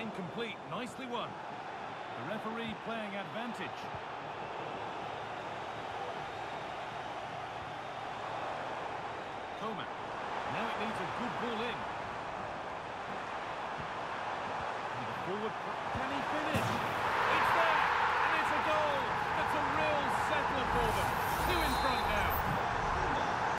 incomplete. Nicely won. The referee playing advantage. Coman. Now it needs a good ball in. And the forward... Can he